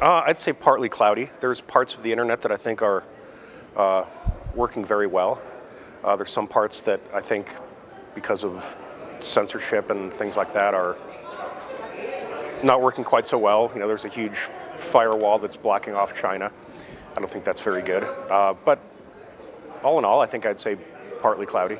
Uh, I'd say partly cloudy. There's parts of the internet that I think are uh, working very well. Uh, there's some parts that I think, because of censorship and things like that, are not working quite so well. You know, there's a huge firewall that's blocking off China. I don't think that's very good. Uh, but all in all, I think I'd say partly cloudy.